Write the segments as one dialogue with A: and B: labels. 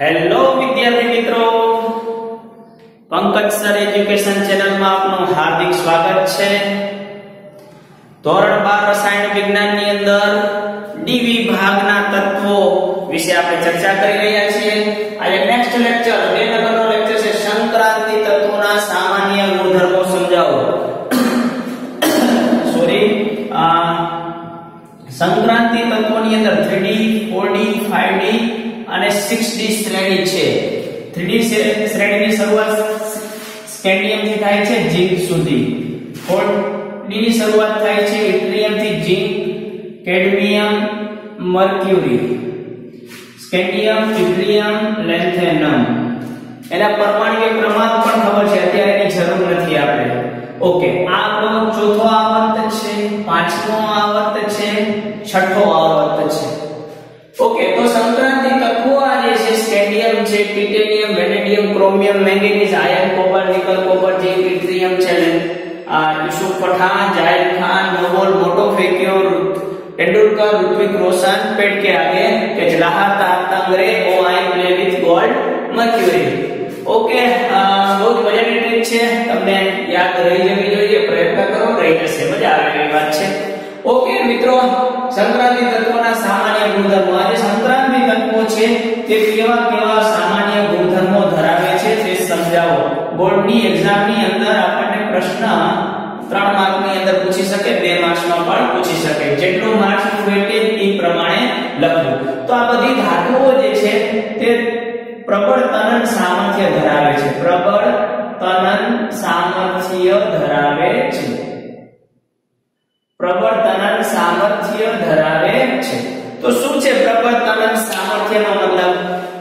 A: Hello વિદ્યાર્થી મિત્રો. Pankaj sir education ચેનલમાં આપનું હાર્દિક સ્વાગત છે. ધોરણ 12 રસાયણ વિજ્ઞાનની અંદર ડી વિભાગના તત્વો વિશે આપણે ચર્ચા કરી રહ્યા છીએ. આજે નેક્સ્ટ લેક્ચર બે નંબરનો લેક્ચર છે સંક્રાંતિ તત્વોના સામાન્ય ગુણધર્મો સમજાવો. સોરી સંક્રાંતિ તત્વોની અંદર 3D 4D 5D અને 6D શ્રેણી છે. 3D શ્રેણીની શરૂઆત સ્કેન્ડિયમથી થાય છે ઝિંક સુધી. 4D ની શરૂઆત થાય છે ઇટ્રિયમથી zinc, cadmium, mercury. Scandium yttrium lanthanum એના પરમાણ્વીય ક્રમાંક પણ ખબર છે, અત્યારે એની જરૂર નથી આપણે. ઓકે, આ આપણો ચોથો આવર્ત છે, પાંચમો આવર્ત છે, છઠ્ઠો આવર્ત છે. vanadium chromium manganese iron copper nickel copper zinc yttrium છે આ યુસુફ પઠાણ જાહિર ખાન નોબલ મોટો ફેક્યો तेंदुलकर ऋत्विक रोशन पेट के आगे के जलाहा तातंगरे ओ I play with gold mercury okay બહુ જ મજાની ટ્રીક છે તમને યાદ રહી જવી જોઈએ પ્રયત્ન કરો રહી જશે મજા આવે એવી વાત છે ઓકે મિત્રો, સંક્રાંતિ તત્વોના સામાન્ય ગુણધર્મો. આજે સંક્રાંતિ તત્વો છે, તે કેવા કેવા સામાન્ય ગુણધર્મો ધરાવે છે તે સમજાવો. બોર્ડની એક્ઝામની અંદર આપણને પ્રશ્ન ત્રણ માર્કની અંદર પૂછી શકે, બે માર્ક્સમાં પણ પૂછી શકે. જેટલો માર્ક્સ વેટેજ એ પ્રમાણે લખવું. તો આ બધી ધાતુઓ જે છે, તે પ્રબળ તનન સામર્થ્ય ધરાવે છે. પ્રબળ તનન સામર્થ્ય ધરાવે છે. પ્રબળ તનન સામર્થ્ય ધરાવે છે. તો શું છે પ્રબળ તનન સામર્થ્યનો મતલબ?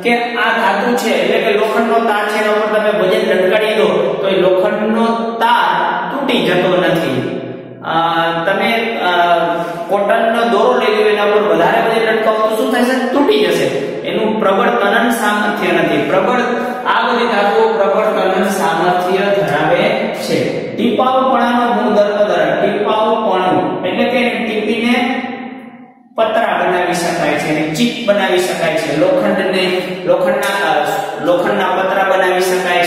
A: કે આ ધાતુ છે, એટલે કે લોખંડનો તાર છે, એના ઉપર તમે વજન લટકાડી દો, તો એ લોખંડનો તાર તૂટી જતો નથી. તમે કોટનનો દોરો લઈ લો, એના ઉપર વધારે વજન લટકાવો, તો શું થશે? તૂટી જશે. એનું પ્રબળ તનન સામર્થ્ય નથી. પ્રબળ આ બધી ધાતુઓ પ્રબળ તનન સામર્થ્ય ધરાવે છે. ટીપાઉપણાનો લોખંડને લોખંડના પતરા બનાવી શકાય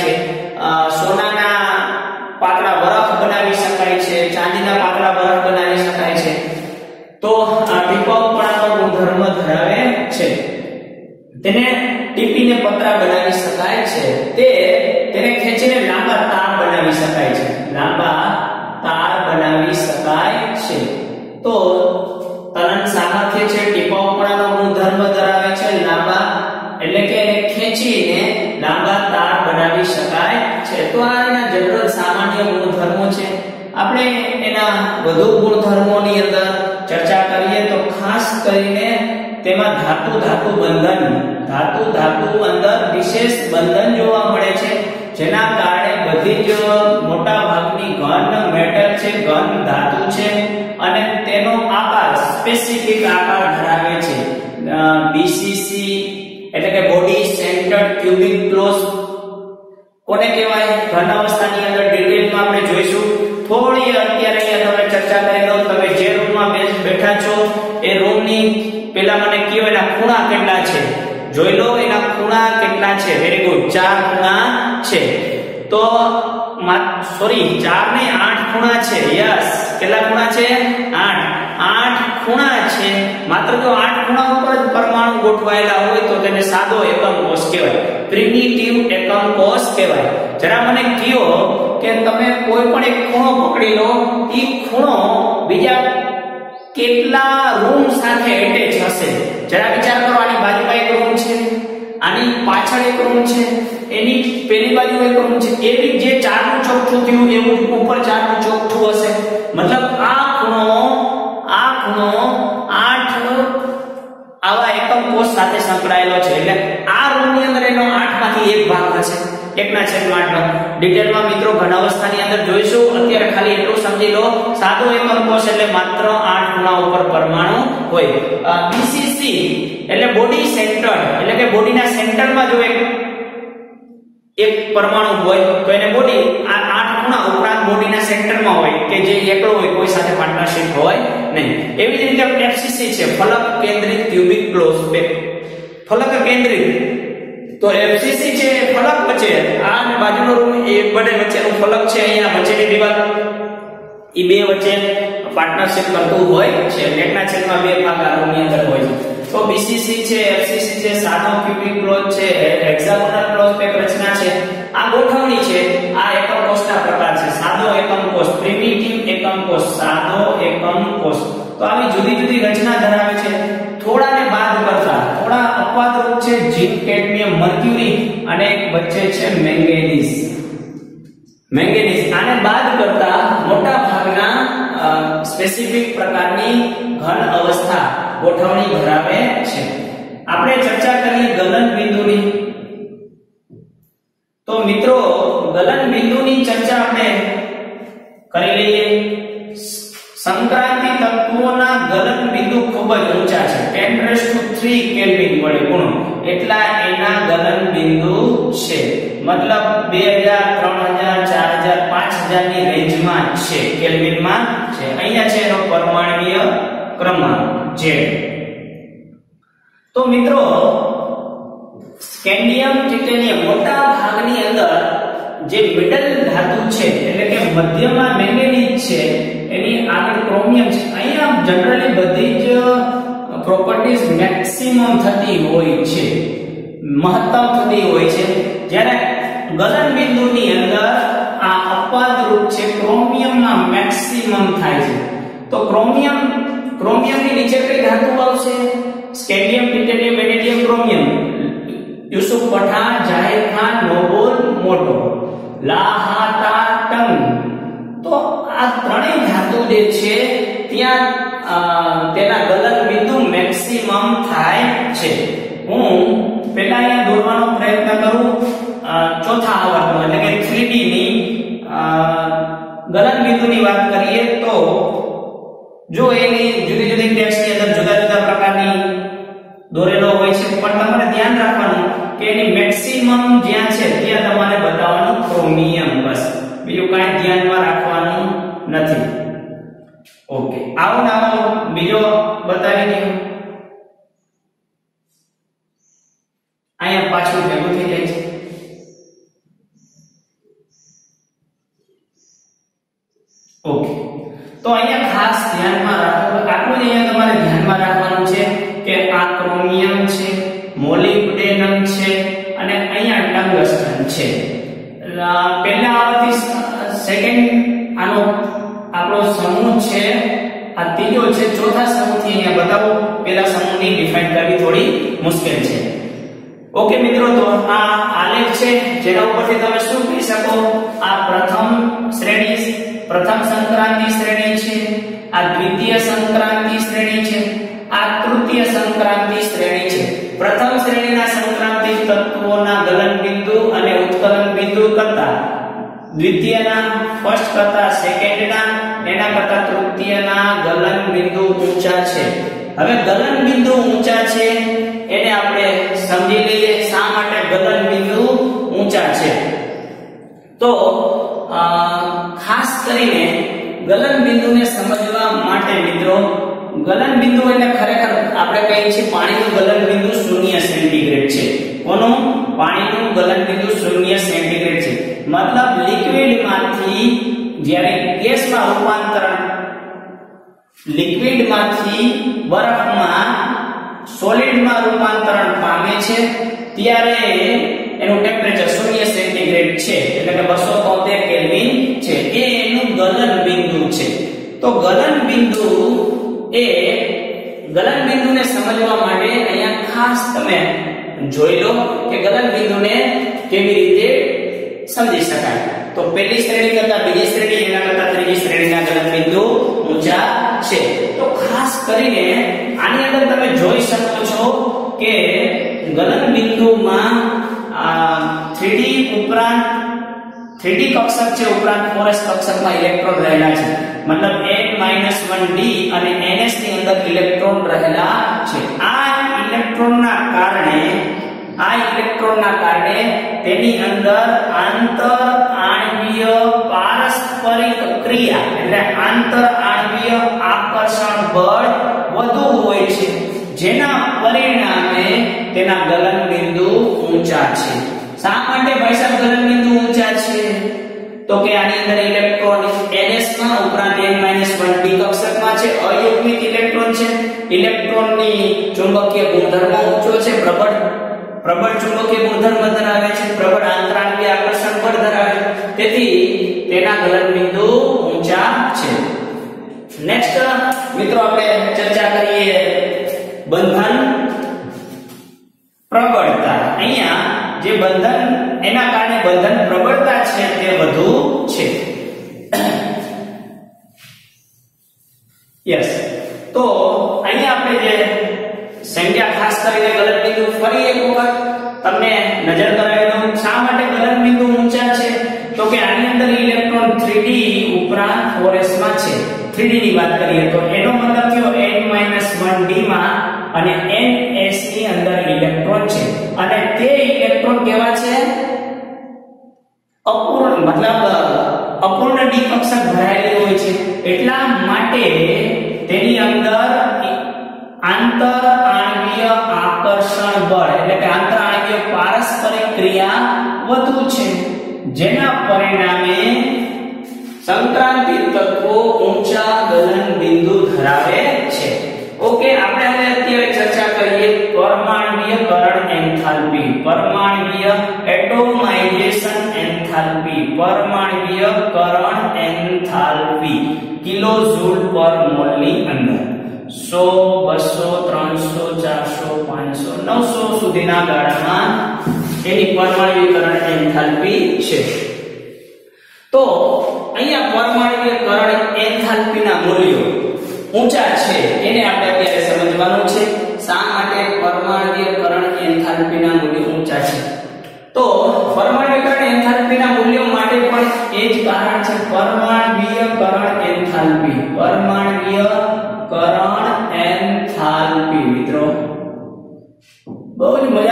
A: ખેંચીને લાંબા તાર બનાવી શકાય છે. તો આ એના જનરલ સામાન્ય ગુણધર્મો છે. આપણે એના વધુ ગુણધર્મોની અંદર ચર્ચા કરીએ તો ખાસ કરીને તેમાં ધાતુ ધાતુ બંધન, ધાતુ ધાતુ અંદર વિશેષ બંધન જોવા મળે છે. જેના કારણે બધી જ મોટા ભાગની ઘન મેટલ છે, ઘન ધાતુ છે અને તેનો આકાર સ્પેસિફિક આકાર ધરાવે છે. બીસીસી એટલે કે બોડી સેન્ટર્ડ ક્યુબિક ક્લોઝ કોને કહેવાય? ઘન અવસ્થાની અંદર ડિટેલમાં આપણે જોઈશું. થોડી અત્યારે અહીંયા તમે ચર્ચા કરી દઉં તમે જે રૂમમાં બેઠા છો, એ રૂમની પેલા મને કયો એના ખૂણા કેટલા છે? જોઈ લો, એના ખૂણા કેટલા છે? વેરી ગુડ ચાર ખૂણા છે. તો સોરી ચાર ને આઠ ખૂણા છે યસ કેટલા ખૂણા છે? આઠ. આઠ ખૂણા છે. માત્ર જો આઠ ખૂણા ઉપર જ પરમાણુ ગોઠવાયેલા હોય તો તેને સાદો એકમ કોષ કહેવાય. પ્રિમિટિવ એકમ કોષ કહેવાય. જરા મને કયો કે તમે કોઈ પણ એક ખૂણો પકડી લો એ ખૂણો બીજા કેટલા રૂમ સાથે એટેચ હશે? જરા વિચાર કરો, આની બાજુમાં એક રૂમ છે. આની પાછળ એક રૂમ છે, એની પેલી બાજુ એક રૂમ છે. એવી જે ચારનું ચોકઠું થયું એવું ઉપર ચારનું ચોકઠું હશે. મતલબ આ ખૂણો આ ખૂણો આઠ આવા એકમ કોષ સાથે સંકળાયેલો છે. એટલે આ રૂમની અંદર એનો આઠમાંથી એક ભાગ હશે એકના છેદમાં આઠ ડિટેલમાં મિત્રો ઘન અવસ્થાની અંદર જોઈશું. અત્યારે ખાલી એટલું સમજી લો. સાદો એકમ કોષ એટલે માત્ર આઠ ખૂણા ઉપર પરમાણુ હોય. બીસીસી એટલે બોડી સેન્ટર્ડ એટલે કે બોડીના સેન્ટરમાં જો એક એક પરમાણુ હોય, તો એને બોડી આ 8 ખૂણા ઉપરાંત બોડીના સેન્ટરમાં હોય, કે જે એકલો હોય, કોઈ સાથે પાર્ટનરશિપ હોય નહીં. એવી જ રીતે એફસીસી છે. ફલક કેન્દ્રિત ક્યુબિક ક્લોઝ ફલક કેન્દ્રિત. તો એફસીસી છે ફલક વચ્ચે આ અને બાજુનો રૂમ એ બને વચ્ચેનો ફલક છે અહીંયા વચ્ચેની દિવાલ. એ બે વચ્ચે પાર્ટનરશિપ કરતું હોય છે. નેટના છેદમાં બે ભાગ આ રૂમની અંદર હોય છે. તો બીસીસી છે એફસીસી છે, સાદો ક્યુબિક ક્લોઝ છે હેક્સાગોનલ ક્લોઝ પેક રચના છે. આ ગોઠવણી છે, આ એકમ કોષના પ્રકાર છે. સાદો એકમ કોષ પ્રિમિટિવ એકમ કોષ, સાદો એકમ કોષ. તો આવી જુદી જુદી રચના ધરાવે છે. થોડાને બાદ કરતા, થોડા અપવાદરૂપ છે ઝીંક કેડમિયમ મર્ક્યુરી અને વચ્ચે છે મેંગેનીઝ મેંગેનીઝ આને બાદ કરતા મોટા ભાગના સ્પેસિફિક પ્રકારની ઘન અવસ્થા. ગોઠવણી ધરાવે છે. આપણે ચર્ચા કરીએ ગલન બિંદુની. તો મિત્રો, ગલન બિંદુની ચર્ચા આપણે કરી લઈએ. સંક્રાંતિ તત્વોના ગલન બિંદુ ખૂબ જ ઊંચા છે. 10 કેલ્વિન વડે ગુણો. એટલા એના ગલન બિંદુ છે. મતલબ 2000 3000 4000 5000 ની રેન્જમાં છે. કેલ્વિનમાં છે. અહીંયા છે એનો પરમાણ્વીય ક્રમાંક. જે તો મિત્રો સ્કેન્ડિયમ ટિટેનિયમ મોટા ભાગની અંદર જે મિડલ ધાતુ છે, એટલે કે મધ્યમાં મેંગેનીઝ છે, એની આગળ ક્રોમિયમ છે, અહીંયા જનરલી બધી જ પ્રોપર્ટીઝ મેક્સિમમ થતી હોય છે. મહત્તમ થતી હોય છે. જ્યારે ગલન બિંદુની અંદર આ અપવાદ રૂપ છે, ક્રોમિયમમાં મેક્સિમમ થાય છે. તો ક્રોમિયમ ક્રોમિયમની નીચે કઈ ધાતુ આવશે? Scandium titanium vanadium chromium. Yusuf, Pathan, Zaheer Khan, no ball, મોટો. લાહાતા ટંગ તો આ ત્રણેય ધાતુ જે છે, ત્યાં તેના ગલન બિંદુ મેક્સિમમ થાય છે. હું પહેલા અહીંયા દોરવાનો પ્રયત્ન કરું. ચોથા આવર્તમાં એટલે કે 3D ની ગલન બિંદુની વાત કરીએ તો જો એની જુદી જુદી ટેક્સ્ટની અંદર જુદા જુદા પ્રકારની દોરેલો હોય છે, પણ તમારે ધ્યાન રાખવાનું કે એની મેક્સિમમ જ્યાં છે ત્યાં તમારે બતાવવાનું તૃતીયના ગલન બિંદુ ઊંચા છે. હવે ગલન બિંદુ ઊંચા છે, એને આપણે સમજી લઈએ શા માટે ગલન બિંદુ ઊંચા છે. તો ખાસ કરીને ગલન બિંદુને સમજવા માટે મિત્રો, ગલન બિંદુ એટલે ખરેખર આપણે કહીએ છીએ પાણીનું ગલન બિંદુ શૂન્ય સેન્ટીગ્રેડ છે. કોનું? પાણીનું ગલન બિંદુ શૂન્ય સેન્ટીગ્રેડ છે. મતલબ લિક્વિડમાંથી જ્યારે ગેસમાં રૂપાંતરણ લિક્વિડમાંથી બરફમાં સોલિડમાં રૂપાંતરણ પામે છે. ત્યારે એનું ટેમ્પરેચર 0 સેન્ટીગ્રેડ છે. એટલે કે બસો તોતેર કેલ્વિન છે. એ એનું ગલન બિંદુ છે. તો ગલન બિંદુ એ ગલન બિંદુને સમજવા માટે અહીંયા ખાસ તમે જોઈ લો કે ગલન બિંદુને કેવી રીતે સમજી શકાય. તો પહેલી શ્રેણી કરતા બીજી શ્રેણી, એના કરતા ત્રીજી શ્રેણીના ગલનબિંદુ ઊંચા છે. તો ખાસ કરીને આની અંદર તમે જોઈ શકો છો કે ગલનબિંદુમાં 3D ઉપરાંત 3D કક્ષક છે, ઉપરાંત 4s કક્ષકમાં ઇલેક્ટ્રોન રહેલા છે. મતલબ n 1d અને ns ની અંદર ઇલેક્ટ્રોન રહેલા છે. આ ઇલેક્ટ્રોનના કારણે આ ઇલેક્ટ્રોનના કારણે તેની અંદર આંતર આણ્વીય પારસ્પરિક ક્રિયા, એટલે આંતર આણ્વીય આકર્ષણ બળ વધુ હોય છે, જેના પરિણામે તેના ગલન બિંદુ ઊંચા છે. શા માટે ભાઈ સાહેબ ગલન ઊંચા છે? તો કે આની અંદર ઇલેક્ટ્રોન ns માં, ઉપરાંત n 1 d કક્ષકમાં છે, અયુગ્મિત ઇલેક્ટ્રોન છે. ઇલેક્ટ્રોનની ચુંબકીય ગુણધર્મ ઊંચો છે, પ્રબળ પ્રબળ ચુંબકીય ગુણધર્મ ધરાવે છે, પ્રબળ આંતરાણકીય આકર્ષણ બળ ધરાવે છે. તેથી તેના ગલન ઊંચા છે. નેક્સ્ટ મિત્રો, આપણે ચર્ચા કરીએ બંધન પ્રબળતા. અહીંયા જે બંધન, એના કારણે બંધન પ્રબળતા છે તે વધુ છે. યસ તો અહીંયા આપણે જે સંખ્યા ખાસ કરીને ગલન નજર કરાવી દઉં. શા માટે ગલન બિંદુ ઊંચા છે? તો કે આની અંદર ઇલેક્ટ્રોન 3d ઉપરાંત 4s માં છે. 3d ની વાત કરીએ તો એનો મતલબ થયો n 1d માં અને ns ની અંદર ઇલેક્ટ્રોન છે. અને તે ઇલેક્ટ્રોન કેવા છે? અપૂર્ણ, મતલબ, અપૂર્ણ ડી કક્ષક ભરાયેલી હોય છે. એટલા માટે તેની અંદર આંતર આણ્વીય આકર્ષણ બળ, એટલે કે આંતર આણ્વીય પારસ્પરિક ક્રિયા વધુ છે. જેના પરિણામે સંક્રાંતિ તત્વો ઊંચા ગલન બિંદુ ધરાવે છે. ઓકે, આપણે હવે અત્યારે ચર્ચા કરીએ પરમાણ્વીયકરણ એન્થાલ્પી. પરમાણ્વીય એટોમાઇઝેશન એન્થાલ્પી. પરમાણ્વીયકરણ એન્થાલ્પી. કિલો જૂલ પર મોલની અંદર. 100 200 300 400 500 900 સુધીના ગાળામાં એની પરમાણ્વીયકરણ એન્થાલ્પી છે. તો અહીંયા પરમાણ્વીયકરણ એન્થાલ્પીના મૂલ્યો ઊંચા છે. એને આપણે અત્યારે સમજવાનું છે. શા માટે પરમાણ્વીયકરણ એન્થાલ્પીના મૂલ્યો ઊંચા છે? તો પરમાણ્વીયકરણ એન્થાલ્પીના મૂલ્યો માટે પણ એ જ કારણ છે પરમાણ્વીયકરણ એન્થાલ્પી. પરમાણ્વીયકરણ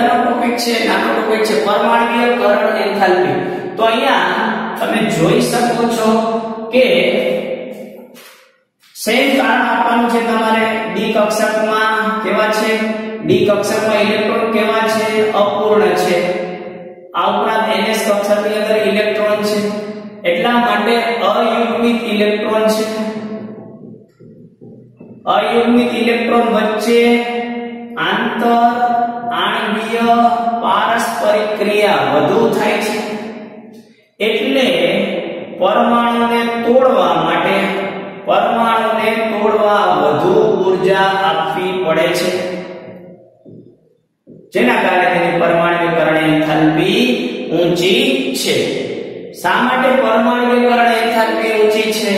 A: મજાનો ટોપિક છે નાનો ટોપિક છે પરમાણ્વીયકરણ એન્થાલ્પી. તો અહીંયા તમે જોઈ શકો છો કે સેમ કારણ આપવાનું છે તમારે ડી કક્ષકમાં કેવા છે? ડી કક્ષકમાં ઇલેક્ટ્રોન કેવા છે? અપૂર્ણ છે. આ ઉપરાંત ns કક્ષકની અંદર ઇલેક્ટ્રોન છે. એટલા માટે અયુગ્મિત ઇલેક્ટ્રોન છે. અયુગ્મિત ઇલેક્ટ્રોન વચ્ચે આંતર એટલે પરમાણુને તોડવા માટે પરમાણુને તોડવા વધુ ઊર્જા આપવી પડે છે. જેના કારણે તેની પરમાણુકરણ એન્થાલ્પી ઊંચી છે. શા માટે પરમાણુકરણ એન્થાલ્પી ઊંચી છે?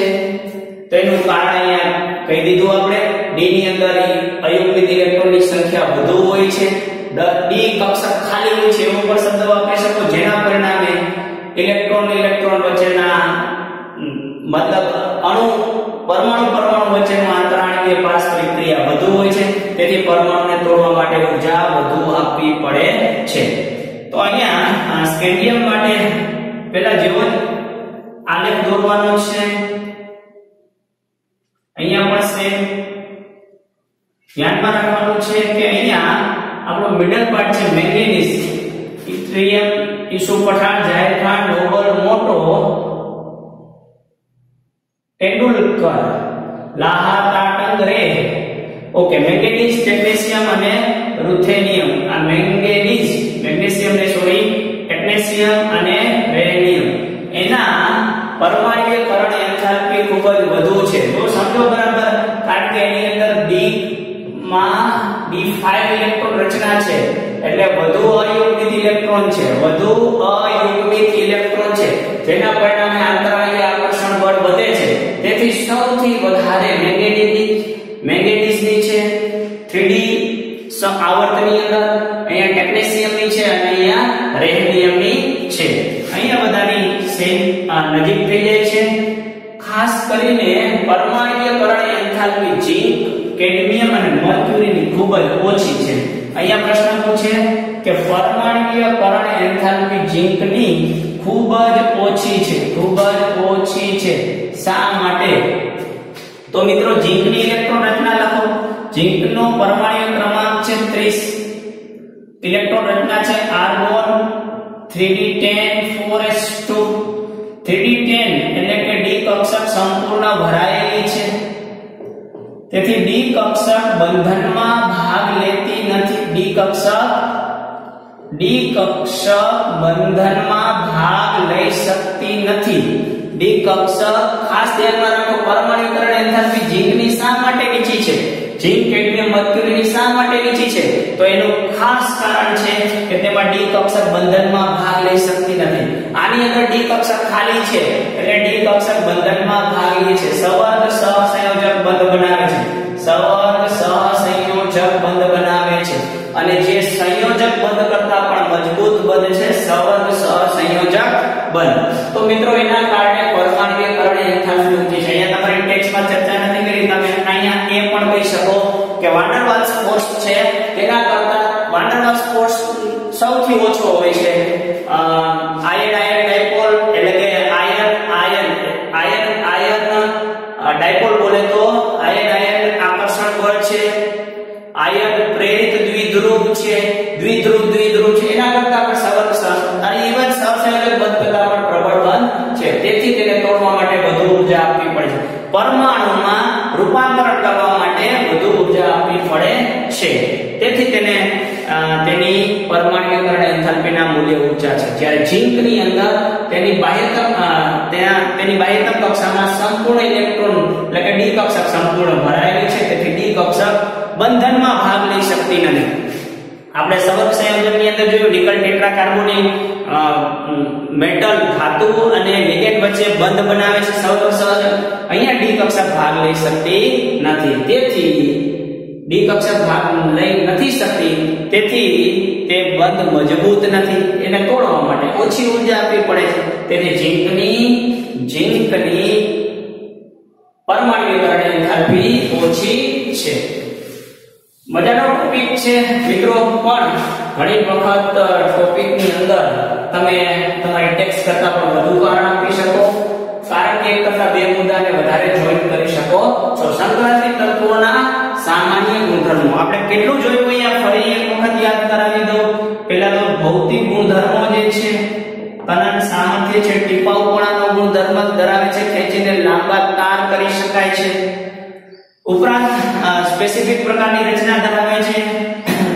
A: તો એનું કારણ અહીંયા કહી દીધું આપણે. ડી ની અંદર અયુગ્મિત ઇલેક્ટ્રોનની સંખ્યા વધુ હોય છે. ડી કક્ષક ખાલી હોય છે, એવું પણ ઇલેક્ટ્રોન ઇલેક્ટ્રોન વચ્ચેના મતલબ અણુ, પરમાણુ પરમાણુ વચ્ચેનું આંતરાણકીય પારસ્પરિક ક્રિયા વધુ હોય છે. તેથી પરમાણુને તોડવા માટે ઊર્જા વધુ આપવી પડે છે. તો અહીંયા સ્કેન્ડિયમ માટે પેલા જેવો આલેખ દોરવાનો છે. અહીંયા પણ સેમ ધ્યાનમાં રાખવાનું છે કે અહીંયા આપણો મિડલ પાર્ટ છે manganese. Yttrium Isu Pathan Zaheer Khan noble મોટો તેંડુલકર લાહા તાટંગ રે. ઓકે, મેંગેનીઝ ટેક્નેશિયમ અને રૂથેનિયમ. આ મેંગેનીઝ, મેગ્નેશિયમ ને સોરી ટેક્નેશિયમ અને રેનિયમ એના પરમાણ્વીયકરણ એન્થાલ્પી ખૂબ જ વધુ છે. તો સમજો બરાબર, કારણ કે એની અંદર ડી માં d5 ઇલેક્ટ્રોન રચના છે. એટલે વધુ અયુગ્મિત ઇલેક્ટ્રોન છે. વધુ અયુગ્મિત ઇલેક્ટ્રોન છે. જેના પરિણામે આંતરાય આકર્ષણ બળ વધે છે. તેથી સૌથી વધારે મેગ્નેટિક મેંગેનીઝની છે 3d આવર્તની અંદર, અહીંયા ટેકનેશિયમની છે અને અહીંયા રેડિયમની છે. અહીંયા બધાની સેમ નજીક થઈ જાય છે. ખાસ કરીને પરમાણ્વીયકરણ એન્થાલ્પી ઝિંક, કેડમિયમ અને મર્ક્યુરીની ખૂબ જ ઓછી છે. અહીંયા પ્રશ્ન પૂછે કે પરમાણ્વીયકરણ એન્થાલ્પી ઝિંકની ખૂબ જ ઓછી છે, ખૂબ જ ઓછી છે. શા માટે? તો મિત્રો, ઝિંકની ઇલેક્ટ્રોન રચના લખો. ઝિંકનો પરમાણ્વીય ક્રમાંક છે 30 ઇલેક્ટ્રોન રચના છે આર્ગોન 3d10 4s2 3d10 એટલે કે ડી કક્ષક સંપૂર્ણ ભરાયેલી છે. તેથી ડી કક્ષક બંધનમાં ભાગ લેતી નથી. ડી કક્ષક ડી કક્ષક બંધનમાં ભાગ લઈ શકતી નથી. ડી કક્ષક ખાસ ધ્યાનમાં રાખો પરમાણુકરણ એન્થાલ્પી ઝીંકની શા માટે નીચી છે? ઝીંક કેડમિયમ મર્ક્યુરીની શા માટે નીચી છે? તો એનું ખાસ કારણ છે કે તેમાં ડી કક્ષક બંધનમાં ભાગ લઈ શકતી નથી. આની અંદર ડી કક્ષક ખાલી છે, એટલે ડી કક્ષક બંધનમાં ભાગ લે છે. સવર્ગ સહસંયોજક બંધ બનાવે છે. સવર્ગ સહસંયોજક બંધ બનાવે છે. અને જે સંયોજક બંધ કરતા પણ મજબૂત બંધ છે સવર્ગ સહસંયોજક બંધ. તો મિત્રો, એના કારણે પરમાણુકરણ એન્થાલ્પી ઊંચી છે. અહીંયા તમારી ટેક્સ્ટમાં ચર્ચા નથી કરી. તમે અહીંયા એ પણ કહી શકો કે વાન્ડર વાલ્સ ફોર્સ છે. તેના કરતા વાન્ડર વાલ્સ ફોર્સ સૌથી ઓછો હોય છે. આયન આયન ડાયપોલ એટલે કે ion ion ion ion dipole બોલે તો આયન આયન આકર્ષણ બળ છે. આયન દ્વિધ્રુવ છે દ્વિધ્રુવ દ્વિધ્રુવ છે. એના કરતા પણ સવર્ગ સહ અને ઇવન સહસંયોજક બંધ કરતા પણ પ્રબળ બંધ છે. તેથી તેને તોડવા માટે વધુ ઊર્જા આપવી પડે છે. પરમાણુમાં રૂપાંતરણ કરવા માટે વધુ ઊર્જા આપવી પડે છે. તેથી તેને તેની પરમાણુકરણ એન્થાલ્પીના મૂલ્ય ઊંચા છે. જ્યારે ઝિંકની અંદર તેની બાહ્યતમ ત્યાં તેની બાહ્યતમ કક્ષામાં સંપૂર્ણ ઇલેક્ટ્રોન એટલે કે ડી કક્ષક સંપૂર્ણ ભરાયેલી છે. તેથી ડી કક્ષક બંધનમાં ભાગ લઈ શકતી નથી. આપણે સવર્ગ સંયોજનની અંદર જોયું, નિકલ ટેટ્રા કાર્બોનિક મેટલ, ધાતુ અને લિગેન્ડ વચ્ચે બંધ બનાવે છે સવર્ગ સંયોજન. અહીંયા ડી કક્ષક ભાગ લઈ શકતી નથી. તેથી ડી કક્ષક ભાગ લઈ નથી શકતી. તેથી તે બંધ મજબૂત નથી. એને તોડવા માટે ઓછી ઊર્જા આપવી પડે છે. તેથી ઝિંકની ઝિંકની પરમાણુકરણ એન્થાલ્પી ઓછી છે. મજાનો ટોપિક છે. મિત્રો, પણ ઘણી વખત ટોપિકની અંદર તમે તમારી ટેક્સ્ટ કરતા પણ વધુ કારણ આપી શકો. કારણ કે એક કરતા બે મુદ્દાને વધારે જોઈન કરી શકો. છો સંક્રાંતિ તત્વોના સામાન્ય ગુણધર્મો. આપણે કેટલું જોયું અહીંયા ફરી એક વખત યાદ કરાવી દઉં. પહેલા તો ભૌતિક ગુણધર્મો જે છે કનન સામર્થ્ય છે, ટીપાઉપણાનો ગુણધર્મ ધરાવે છે, ખેંચીને લાંબા તાર કરી શકાય છે. ઉપરાંત સ્પેસિફિક પ્રકારની રચના ધરાવે છે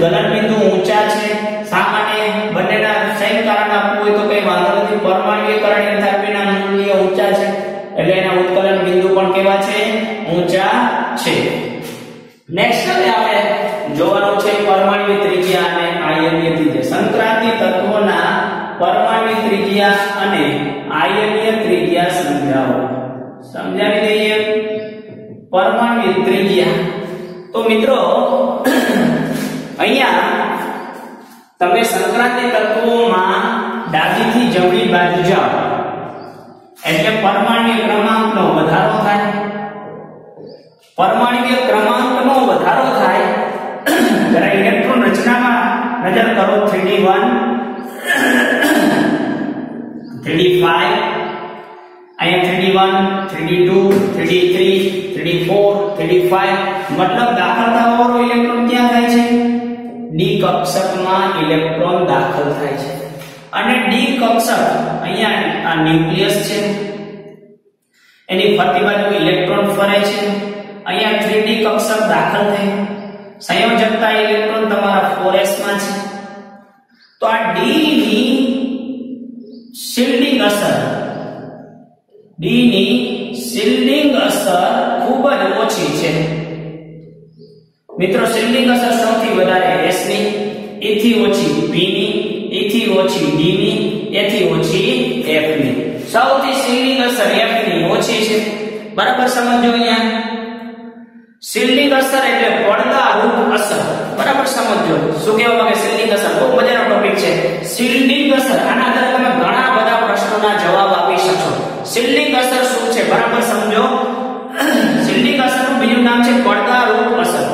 A: ગલન બિંદુ ઊંચા છે સામાન્ય બંનેના સેમ કારણ આપવું હોય તો કઈ વાંધો નથી. પરમાણ્વીયકરણ એન્થાલ્પીના મૂલ્ય ઊંચા છે, એટલે એના ઉત્કલન બિંદુ પણ કેવા છે? ઊંચા છે. નેક્સ્ટ આપણે જોવાનું છે પરમાણ્વીય ત્રિજ્યા અને આયનીય ત્રિજ્યા. સંક્રાંતિ તત્વોના પરમાણ્વીય ત્રિજ્યા અને આયનીય ત્રિજ્યા સમજાવો. સમજાવી દઈએ? પરમાણુ ત્રિજ્યા તો મિત્રો, અહીંયા તમે સંક્રાંતિ તત્વોમાં ડાબીથી જમણી બાજુ જાઓ. એટલે પરમાણુ ક્રમાંકનો વધારો થાય. પરમાણુય ક્રમાંકનો વધારો થાય. જરા ઇલેક્ટ્રોન રચનામાં નજર કરો 3d1 3d5 અહીંયા 3d1 3d2 3d3 3d4 3d5 મતલબ દાખલ થવાનો ઇલેક્ટ્રોન ક્યાં થાય છે? ડી કક્ષકમાં ઇલેક્ટ્રોન દાખલ થાય છે. અને ડી કક્ષક અહીંયા આ ન્યુક્લિયસ છે. એની ફરતી બાજુ ઇલેક્ટ્રોન ફરે છે. અહીંયા 3d કક્ષક દાખલ થાય. સંયોજકતા ઇલેક્ટ્રોન તમારા 4s માં છે. તો આ d ની શિલ્ડિંગ અસર d ની શિલ્ડિંગ અસર ખૂબ જ ઓછી છે. મિત્રો, શિલ્ડિંગ અસર સૌથી વધારે s ની e થી ઓછી બી ની e થી ઓછી d ની a થી ઓછી f ની. સૌથી શિલ્ડિંગ અસર f ની ઓછી છે. બરાબર સમજો અહીંયા? શિલ્ડિંગ અસર એટલે પડદા રૂપ અસર. બરાબર સમજો? શું કહેવા માંગે શિલ્ડિંગ અસર? બહુ મજાનો ટોપિક છે. શિલ્ડિંગ અસર. આના આધારે તમે ઘણા બધા પ્રશ્નોના જવાબ શિલ્ડિંગ અસર શું છે? બરાબર સમજો? શિલ્ડિંગ અસરનું બીજું નામ છે પડદારૂપ અસર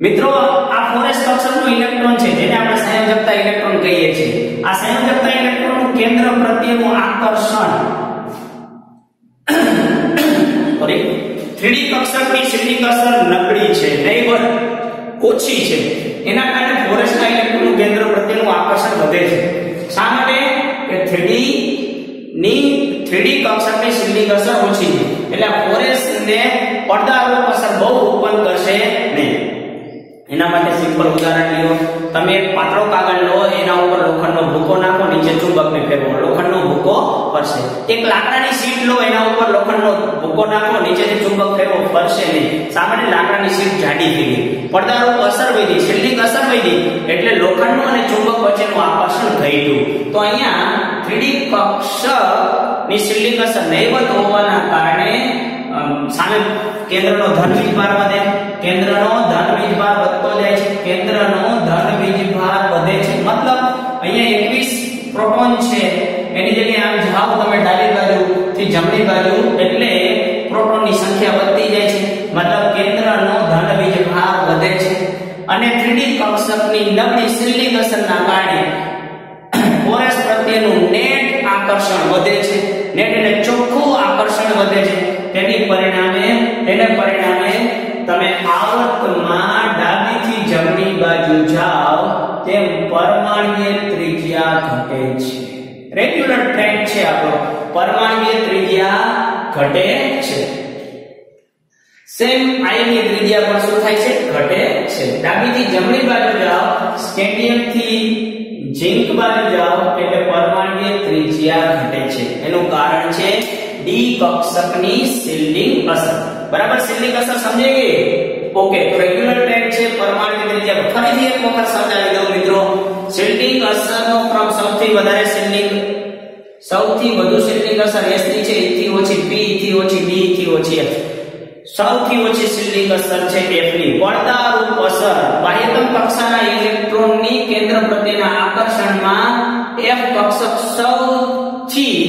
A: મિત્રો, આ ફોરેસ્ટ કક્ષકનો ઇલેક્ટ્રોન છે, જેને આપણે સંયોજકતા ઇલેક્ટ્રોન કહીએ છીએ. આ સંયોજકતા ઇલેક્ટ્રોનનું કેન્દ્ર પ્રત્યેનું આકર્ષણ. સોરી 3D કક્ષકની શિલ્ડિંગ અસર નબળી છે નહીવત ઓછી છે. એના કારણે ફોરેસ્ટના ઇલેક્ટ્રોનનું કેન્દ્ર પ્રત્યેનું આકર્ષણ વધે છે. શા માટે કે 3D ની 3D કક્ષકની શિલ્ડિંગ અસર ઓછી. છે એટલે ફોરેસ્ટને પડદારૂપ અસર બહુ ઉત્પન્ન કરશે નહીં. એના માટે સિમ્પલ ઉદાહરણ લ્યો. તમે એક પાતળો કાગળ લો, એના ઉપર લોખંડનો ભૂકો નાખો, નીચે ચુંબકને ફેરવો. લોખંડનો ભૂકો ફરશે. એક લાકડાની શીટ લો, એના ઉપર લોખંડનો ભૂકો નાખો, નીચેથી ચુંબક ફેરવો, ફરશે નહીં. સામાન્ય લાકડાની શીટ જાડી થઈ ગઈ પડદારૂપ અસર વધી શિલ્ડિંગ અસર વધી એટલે લોખંડનું અને ચુંબક વચ્ચેનું આકર્ષણ ઘટ્યું. તો અહીંયા 3D કક્ષકની શિલ્ડિંગ અસર નહીવત હોવાના કારણે સામે કેન્દ્રનો ધન વીજભાર વધે, કેન્દ્રનો ધન વીજભાર વધતો જાય છે, કેન્દ્રનો ધન વીજભાર વધે છે. મતલબ, અહીંયા 21 પ્રોટોન છે, એની જગ્યાએ આમ જાવ તમે ડાબી બાજુ થી જમણી બાજુ, એટલે પ્રોટોનની સંખ્યા વધતી જાય છે. મતલબ, કેન્દ્રનો ધન વીજભાર વધે છે. અને 3D કક્ષકની નબળી અસરના કારણે ફોરેસ પ્રત્યેનું નેટ આકર્ષણ વધે છે. ને એટલે ચોખ્ખું આકર્ષણ વધે છે. તેની પરિણામે એને પરિણામે તમે આવર્તમાં ડાબીથી જમણી બાજુ જાઓ, તેમ પરમાણ્વીય ત્રિજ્યા ઘટે છે. રેગ્યુલર ટ્રેન્ડ છે આપણો. પરમાણ્વીય ત્રિજ્યા ઘટે છે. સેમ આયનની ત્રિજ્યા પણ શું થાય છે? ઘટે છે. ડાબીથી જમણી બાજુ જાઓ સ્કેન્ડિયમથી ઝિંક બાજુ જાઓ, એટલે પરમાણ્વીય ત્રિજ્યા ઘટે છે. એનું કારણ છે ડી કક્ષકની શિલ્ડિંગ અસર. બરાબર શિલ્ડિંગ અસર સમજાઈ ગઈ? ઓકે રેગ્યુલર ટ્રેન્ડ છે પરમાણ્વીય ત્રિજ્યા. ફરીથી એક વખત સમજાવી દઉં મિત્રો. શિલ્ડિંગ અસરનો ક્રમ સૌથી વધારે શિલ્ડિંગ, સૌથી વધુ શિલ્ડિંગ અસર S ની છે E થી ઓછી P થી ઓછી D થી ઓછી F. સૌથી ઓછી શિલ્ડિંગ અસર છે F ની પડદારૂપ અસર. બાહ્યતમ કક્ષાના ઇલેક્ટ્રોનની કેન્દ્ર પ્રત્યેના આકર્ષણમાં F કક્ષક સૌથી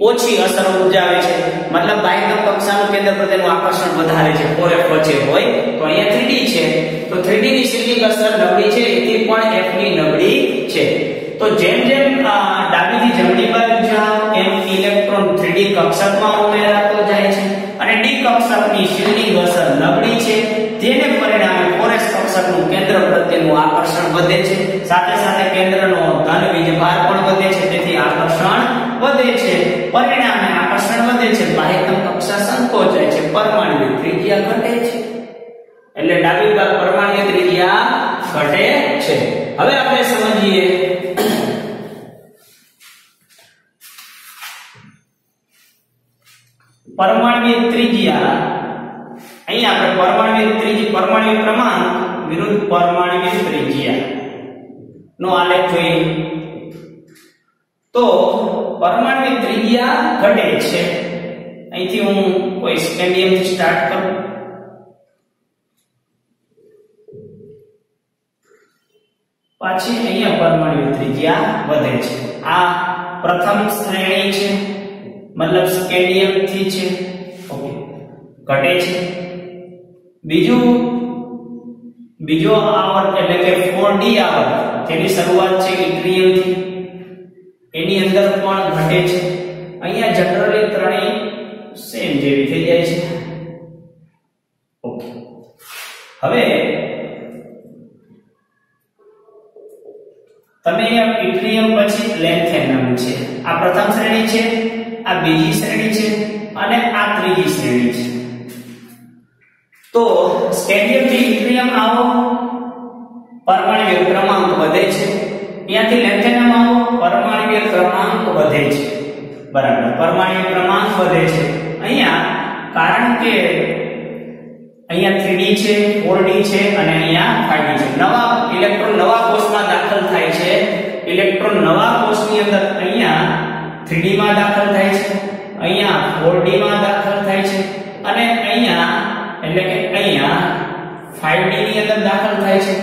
A: ઓછી અસર ઉપજાવે છે. મતલબ બાહ્યતમ કક્ષાનું કેન્દ્ર પ્રત્યેનું આકર્ષણ વધારે છે. 4F વચ્ચે હોય તો અહીંયા 3D છે. તો 3D ની શિલ્ડિંગ અસર નબળી છે. એથી પણ F નબળી છે. તો જેમ જેમ ડાબીથી જમણી બાજુ જાઓ એમ ઇલેક્ટ્રોન 3D કક્ષકમાં ઉમેરાતો જાય છે કક્ષકની શિલ્ડિંગ અસર નબળી છે. તેને પરિણામે ફોરેસ્ટ કક્ષકનું કેન્દ્ર પ્રત્યેનું આકર્ષણ વધે છે. સાથે સાથે કેન્દ્રનો ધન વીજભાર પણ વધે છે. તેથી આકર્ષણ વધે છે. પરિણામે આકર્ષણ વધે છે. બાહ્યતમ કક્ષા સંકોચાય છે. પરમાણુ ત્રિજ્યા ઘટે છે. એટલે ડાબી બાજુ પરમાણ્વીય ત્રિજ્યા ઘટે છે. હવે આપણે સમજીએ પરમાણ્વીય ત્રિજ્યા અહીં આપણે પરમાણ્વીય ત્રિજ્યા પરમાણ્વીય ક્રમાંક વિરુદ્ધ પરમાણ્વીય ત્રિજ્યા નો આલેખ જોઈએ. તો પરમાણ્વીય ત્રિજ્યા ઘટે છે. અહીંથી હું કોઈ સ્કેન્ડિયમથી સ્ટાર્ટ કરું. પાછી અહીંયા પરમાણ્વીય ત્રિજ્યા વધે છે. આ પ્રથમ શ્રેણી છે. મતલબ સ્કેન્ડિયમથી છે? ઓકે. ઘટે છે. બીજું, બીજો આવર એટલે કે 4d આવર જેની શરૂઆત છે ઇટ્રિયમથી. એની અંદર પણ ઘટે છે? અહીંયા જનરલી ત્રણેય સેમ જેવી થઈ જાય છે. ઓકે. હવે, તમે અહીંયા ઇટ્રિયમ પછી લેન્થેનમ છે. આ પ્રથમ શ્રેણી છે. આ બીજી શ્રેણી છે અને આ ત્રીજી શ્રેણી છે. તો સ્ટેડિયમથી ઇટ્રિયમ આવો, પરમાણ્વીય ક્રમાંક વધે છે. ત્યાંથી લેન્થેનમ આવો, પરમાણ્વીય ક્રમાંક વધે છે. બરાબર, પરમાણ્વીય ક્રમાંક વધે છે. અહીંયા, કારણ કે અહીંયા 3D છે 4D છે અને અહીંયા 5D છે. નવા ઇલેક્ટ્રોન નવા કોષમાં દાખલ થાય છે. ઇલેક્ટ્રોન નવા કોષની અંદર અહીંયા 3D માં દાખલ થાય છે, અહીંયા 4D માં દાખલ થાય છે, અને અહીંયા, એટલે કે અહીંયા 5D ની અંદર દાખલ થાય છે.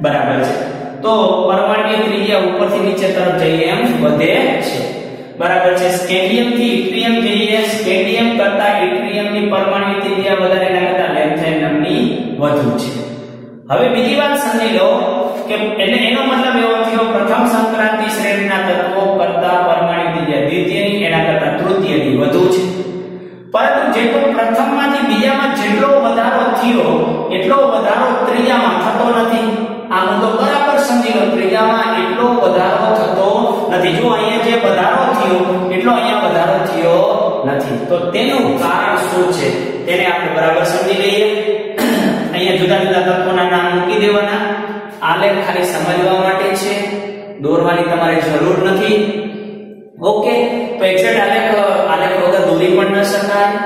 A: બરાબર છે. તો પરમાણ્વીય ત્રિજ્યા ઉપરથી નીચે તરફ જઈએ એમ વધે છે. બરાબર છે. સ્કેલિયમથી ઇટ્રિયમ જઈએ, સ્કેલિયમ કરતા ઇટ્રિયમની પરમાણ્વીય ત્રિજ્યા વધારે એના કરતા લેન્થેનમની વધુ છે. હવે બીજી વાત સમજી લો કે એટલે એનો મતલબ એવો થયો, પ્રથમ સંક્રાંતિ શ્રેણીના તત્વો કરતા પરમાણુ, બીજા દ્વિતીયની, એના કરતા તૃતીયની વધુ છે. પરંતુ જેટલો પ્રથમમાંથી બીજામાં જેટલો વધારો થયો, એટલો વધારો ત્રીજામાં થતો નથી. આ મુદ્દો બરાબર સમજી લો, ત્રીજામાં એટલો વધારો થતો નથી. જો અહીંયા જે વધારો થયો, એટલો અહીંયા વધારો થયો નથી. તો તેનું કારણ શું છે? તેને આપણે બરાબર સમજી લઈએ. અહીંયા જુદા જુદા તત્વોના નામ મૂકી દેવાના. આલેખ ખાલી સમજવા માટે છે. દોરવાની તમારે જરૂર નથી. ઓકે, તો એક્ઝેક્ટ આલેખ આલેખ વગર દોરી પણ ન શકાય.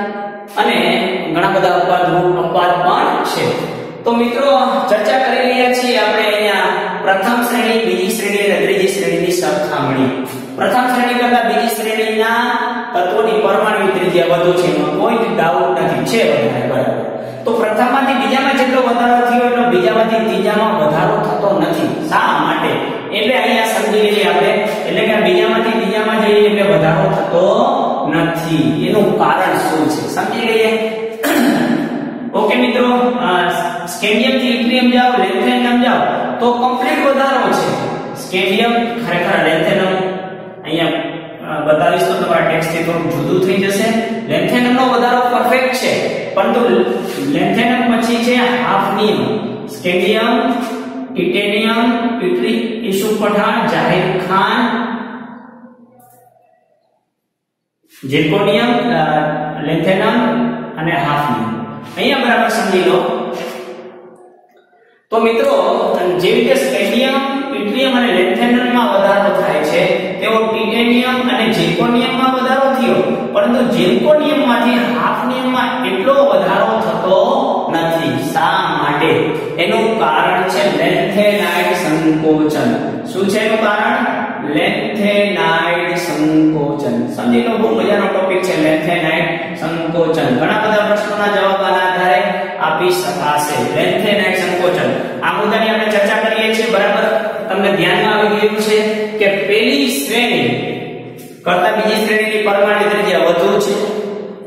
A: અને ઘણા બધા અપવાદ અપવાદ પણ છે. તો મિત્રો, ચર્ચા કરી રહ્યા છીએ આપણે અહીંયા પ્રથમ શ્રેણી, બીજી શ્રેણી અને ત્રીજી શ્રેણીની સરખામણી. પ્રથમ શ્રેણી કરતા બીજી શ્રેણીના તત્વોની પરમાણુ ત્રિજ્યા વધુ છે. એમાં કોઈ ડાઉટ નથી. છે વધારે. તો પ્રથમમાંથી બીજામાં જેટલો વધારો થયો એટલો બીજામાંથી ત્રીજામાં વધારો થતો નથી. શા માટે? એટલે અહીંયા સમજી લઈએ આપણે. એટલે કે બીજામાંથી ત્રીજામાં જઈએ એટલે વધારો થતો નથી. એનું કારણ શું છે? સમજી લઈએ. ઓકે મિત્રો. સ્કેન્ડિયમથી ઇટ્રિયમ જાઓ લેન્થેનમ જાઓ તો કમ્પ્લીટ વધારો છે. સ્કેન્ડિયમ ખરેખર લેન્થેનમ અહીંયા બતાવીશ તો તમારા ટેક્સ્ટથી થોડું જુદું થઈ જશે. લેન્થેનમનો વધારો પરફેક્ટ છે. પરંતુ લેન્થેનમ પછી છે હાફનિયમ સ્કેન્ડિયમ ટિટેનિયમ પિટ્રી ઈસુ પઠાણ, જાહિર ખાન, ઝિર્કોનિયમ લેન્થેનમ અને હાફનિયમ અહીંયા બરાબર સમજી લો. તો મિત્રો, જેવી રીતે સ્કેન્ડિયમ ઇટ્રિયમ અને લેન્થેનમમાં વધારો થાય છે. તેવો ટિટેનિયમ અને ઝિર્કોનિયમમાં વધારો થયો. પરંતુ ઝિર્કોનિયમમાંથી હાફનિયમમાં એટલો વધારો થતો નથી. શા માટે? એનું કારણ છે લેન્થેનાઇડ સંકોચન. શું છે એનું કારણ? લેન્થેનાઇટ સંકોચન. સમજી લો, બહુ મજાનો ટોપિક છે લેન્થેનાઇટ સંકોચન. ઘણા બધા પ્રશ્નોના જવાબ આના આધારે આપી શકાશે. લેન્થેનાઇટ સંકોચન આ મુદ્દાની આપણે ચર્ચા કરીએ છીએ બરાબર તમને ધ્યાનમાં આવી ગયું છે કે પહેલી શ્રેણી કરતા બીજી શ્રેણીની પરમાણુ ત્રિજ્યા વધુ છે.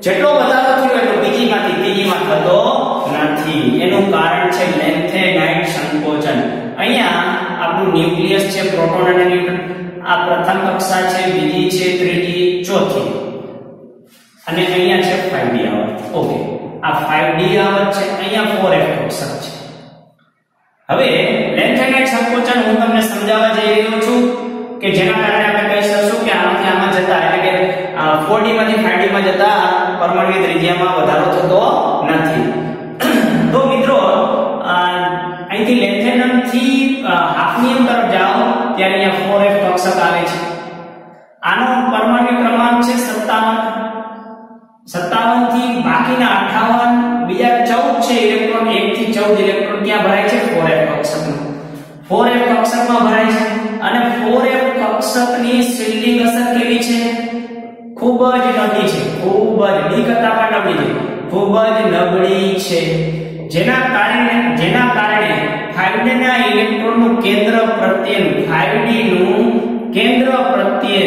A: જેટલો વધારો થયો એટલો બીજીમાંથી ત્રીજીમાં થતો નથી. એનું કારણ છે લેન્થેનાઇટ સંકોચન. અહીંયા આપણું ન્યુક્લિયસ છે પ્રોટોન અને ન્યુટ્રોન આ પ્રથમ કક્ષા છે, બીજી લેન્થેનમથી હાફનિયમ તરફ જાઓ ત્યારે અહીંયા 4f કક્ષક આવે છે. આનો પરમાણુ ક્રમાંક છે 57 57 થી બાકીના 58 બીજા 14 છે ઇલેક્ટ્રોન 1 થી 14 ઇલેક્ટ્રોન ક્યાં ભરાય છે? 4f કક્ષકમાં 4f કક્ષકમાં ભરાય છે. અને 4f કક્ષકની શિલ્ડિંગ અસર કેવી છે? ખૂબ જ નબળી છે. ખૂબ જ ડી કરતા પણ નબળી છે. ખૂબ જ નબળી છે. જેના કારણે જેના કારણે 5d ના ઇલેક્ટ્રોનનું કેન્દ્ર પ્રત્યેનું 5d નું કેન્દ્ર પ્રત્યે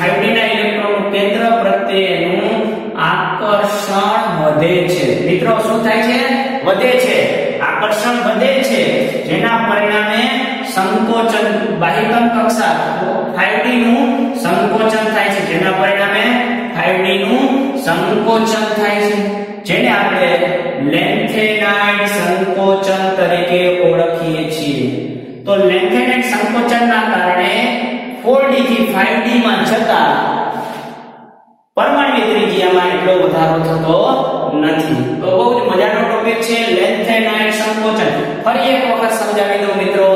A: 5d ના ઇલેક્ટ્રોનનું કેન્દ્ર પ્રત્યેનું આકર્ષણ વધે છે. મિત્રો, શું થાય છે? વધે છે. આકર્ષણ વધે છે. જેના પરિણામે સંકોચન બાહ્યતમ કક્ષા 5d નું સંકોચન થાય છે. જેના પરિણામે 5d નું સંકોચન થાય છે. જેને આપણે લેન્થેનાઇટ સંકોચન તરીકે ઓળખીએ છીએ. તો લેન્થેનાઇટ સંકોચનના કારણે 4d થી 5d માં જતા પરમાણ્વીય ત્રિજ્યામાં એટલો વધારો થતો નથી. તો બહુ જ મજાનો ટોપિક છે લેન્થેનાઇટ સંકોચન. ફરી એક વખત સમજાવી દઉં મિત્રો.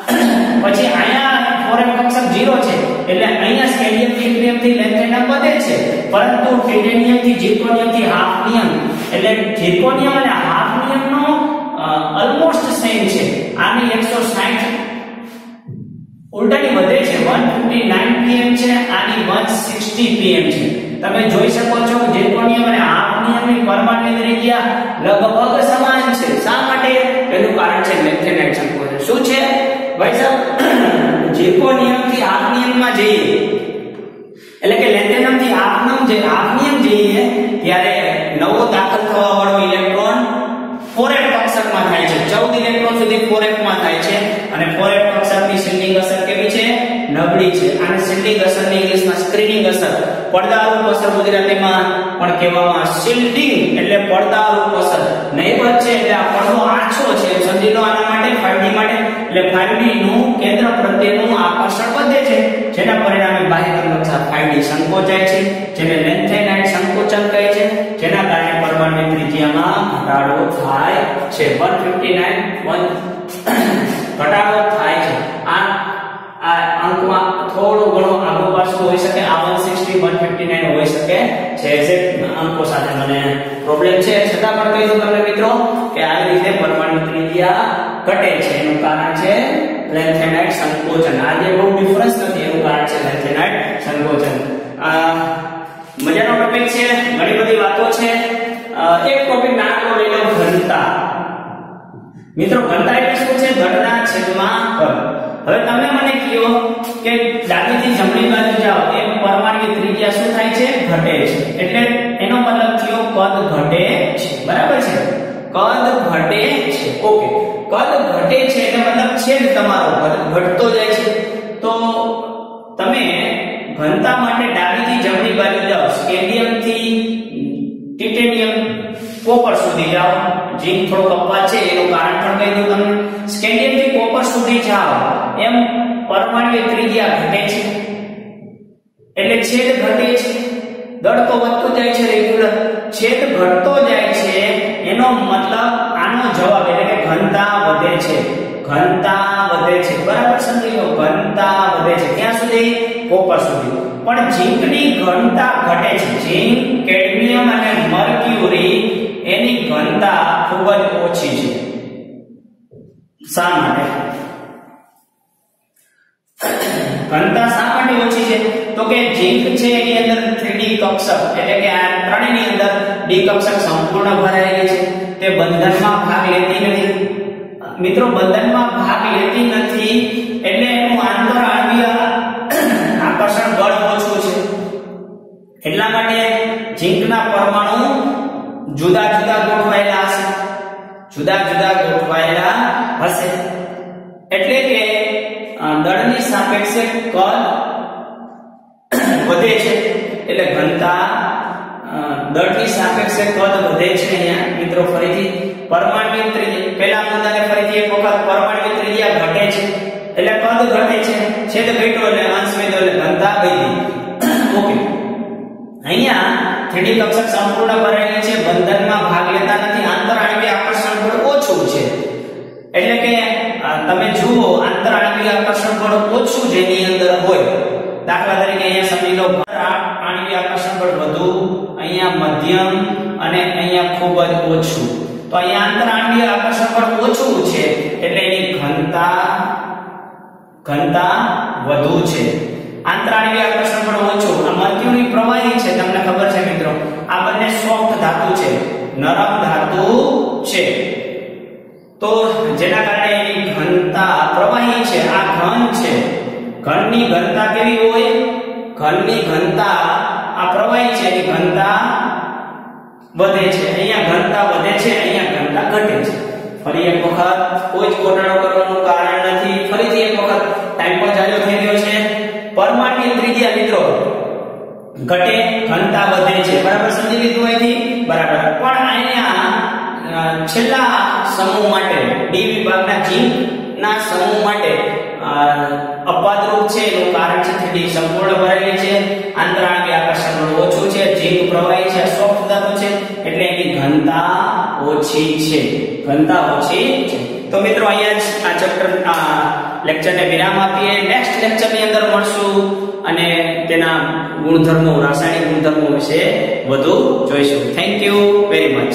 A: પછી અહીંયા ફોરેન કક્ષક 0 છે. એટલે અહીંયા સ્કેન્ડિયમથી ઇન્ડિયમથી લેન્થેનમ વધે છે. પરંતુ ટિટેનિયમથી ઝિર્કોનિયમથી હાફનિયમ એટલે ઝિર્કોનિયમ અને હાફનિયમ નો ઓલમોસ્ટ સેમ છે. આની 160 ઉલટાની વધે છે. 159 pm છે. આની 160 pm છે. તમે જોઈ શકો છો ઝિર્કોનિયમ અને હાફનિયમની પરમાણુ ત્રિજ્યા લગભગ સમાન છે. શા માટે? એનું કારણ છે લેન્થેનાઇટ સંકોચન. શું છે? ભાઈ સાહેબ ઝિર્કોનિયમ નિયમથી આપ નિયમમાં જઈએ, એટલે કે લેન્ટેનમથી આપ નિયમ જે હાફનિયમ જઈએ, ત્યારે નવો દાખલ થવા વાળો ઇલેક્ટ્રોન 4f કક્ષકમાં થાય છે. 14 ઇલેક્ટ્રોન સુધી 4f માં થાય છે અને 4f કક્ષકની સેન્ડિંગ અસર કેવી છે? નબળી છે. આને સેન્ડિંગ અસરની ઇંગ્લિશમાં સ્ક્રીનિંગ અસર. પડદારૂપ અસર ગુજરાતીમાં પણ કહેવામાં શિલ્ડિંગ એટલે પડદારૂપ અસર. નહીવત છે એટલે આ પડદો આછો છે. સમજી લો આના માટે 5D માટે. એટલે 5D નું કેન્દ્ર પ્રત્યેનું આકર્ષણ વધે છે. જેના પરિણામે બાહ્ય તંતુક્ષાર 5D સંકોચાય છે, જેને લેન્થેનાઇટ સંકોચન કહે છે. જેના કારણે પરમાણુની ત્રિજ્યામાં ઘટાડો થાય છે. 159 ઘટાડો થાય છે. આ આ અંકમાં થોડો ઘણો આગો પાછો હોઈ શકે, આ 160 159 હોઈ શકે છે. એક્ઝેક્ટ અંકો સાથે મને પ્રોબ્લેમ છે. છતાં પણ કહી દઉં તમને મિત્રો, કે આ રીતે પરમાણુ ત્રિજ્યા ઘટે છે. એનું કારણ છે લેન્થેનાઇટ સંકોચન. આ જે બહુ ડિફરન્સ નથી. એનું કારણ છે લેન્થેનાઇટ સંકોચન. આ મજાનો ટોપિક છે. ઘણી બધી વાતો છે. એક ટોપિક નાનો લઈ લો ઘનતા. મિત્રો, ઘનતા એટલે શું છે? ઘટના છેદમાં પર હવે તમે મને કહો કે ડાબીથી જમણી બાજુ જાઓ. એ પરમાણુ ત્રિજ્યા શું થાય છે? ઘટે છે. એટલે એનો મતલબ થયો કદ ઘટે છે. બરાબર છે? કદ ઘટે ઓકે. કદ ઘટે છે એટલે મતલબ છેદ તમારો કદ. ઘટતો જાય છે. તો તમે ઘનતા માટે ડાબીથી જમણી બાજુ જાઓ. સ્કેન્ડિયમથી ટિટેનિયમ કોપર સુધી જાઓ. જીન થોડો કપાત છે, એનું કારણ પણ કહી દઉં તમને. સ્કેન્ડિયમથી કોપર સુધી જાઓ. એમ પરમાણ્વીય ત્રિજ્યા ઘટે છે. એટલે છેદ ઘટે છે. દળ તો વધતો જાય છે રેગ્યુલર છેદ ઘટતો જાય છે. એનો મતલબ આનો જવાબ એટલે ઘનતા વધે છે. ઘનતા વધે છે. બરાબર સમજી લો ઘનતા વધે છે. ક્યાં સુધી? કોપર સુધી. પણ ઝીંકની ઘનતા ઘટે છે. ઝીંક, કેડમિયમ અને મર્ક્યુરી એની ઘનતા ખૂબ જ ઓછી છે. શા માટે? ઘનતા શા માટે ઓછી છે? તો કે ઝીંક છે એની અંદર 3D કક્ષક. એટલે કે આ ત્રણેયની અંદર ડી કક્ષક સંપૂર્ણ ભરાયેલી છે. તે બંધનમાં ભાગ લેતી નથી. મિત્રો, બંધનમાં ભાગ લેતી નથી એટલે એનું આંતરઆણ્વીય આકર્ષણ બળ ઓછું છે. એટલા માટે ઝીંકના પરમાણુ જુદા જુદા ગોઠવાયેલા હશે. જુદા જુદા ગોઠવાયેલા હશે. એટલે કે દળની સાપેક્ષે કદ વધે છે. એટલે ઘનતા દળની સાપેક્ષે કદ વધે છે અહીંયા, મિત્રો, ફરીથી પરમાણુ ત્રિજ્યા પહેલા મુદ્દાને ફરીથી એક વખત પરમાણુ ત્રિજ્યા ઘટે છે. એટલે કદ ઘટે છે, છેદ ઘટ્યો એટલે અંશ વધ્યો એટલે ઘનતા વધી. ઓકે. અહીંયા 3D કક્ષક સંપૂર્ણ ભરાયેલી છે, બંધનમાં ભાગ લેતા નથી, આંતરઆણ્વીય આકર્ષણ બળ ઓછું છે. એટલે કે તમે જુઓ, આંતરઆણ્વીય આકર્ષણ બળ ઓછું જેની અંદર હોય. દાખલા તરીકે અહીંયા સમજી લો આણ્વીય આકર્ષણ બળ વધુ અહીંયા મધ્યમ અને અહીંયા ખૂબ જ ઓછું. તો અહીંયા આંતરાંડીય આકર્ષણ બળ ઓછું છે, એટલે એની ઘનતા ઘનતા વધુ છે. આંતરાણ્વીય આકર્ષણ પણ ઓછું. આ મર્ક્યુરી પ્રવાહી છે, તમને ખબર છે મિત્રો? આ બંને સોફ્ટ ધાતુ છે, નરમ ધાતુ છે. તો જેના કારણે એની ઘનતા પ્રવાહી છે, આ ઘન છે. ઘનની ઘનતા કેવી હોય? ઘનની ઘનતા આ પ્રવાહી છે, એની ઘનતા વધે છે, અહીંયા ઘનતા વધે છે, અહીંયા ઘનતા ઘટે છે. ફરી એક વખત કોઈ જ ઘટાડો કરવાનું કારણ નથી. ફરીથી એક વખત ટાઈમ પણ ચાલ્યો થઈ ગયો છે. પરમાણ્વીય ત્રિજ્યા મિત્રો, ઘટે, ઘનતા વધે છે. બરાબર સમજી લીધું અહીંથી? બરાબર. પણ અહીંયા છેલ્લા સમૂહ માટે, ડી વિભાગના ઝીંક ના સમૂહ માટે અપવાદરૂપ છે, એનું કારણ છે ડી સંપૂર્ણ ભરેલી છે. આંતરાણ્વીય આકર્ષણ બળ ઓછું છે ઝીંક પ્રવાહી છે સોફ્ટ ધાતુ છે, એટલે એની ઘનતા ઓછી છે. ઘનતા ઓછી છે. તો મિત્રો, અહીંયા જ આ ચેપ્ટર આ લેક્ચરને વિરામ આપીએ. નેક્સ્ટ લેક્ચરની અંદર મળશું અને તેના ગુણધર્મો, રાસાયણિક ગુણધર્મો વિશે વધુ જોઈશું. Thank you very much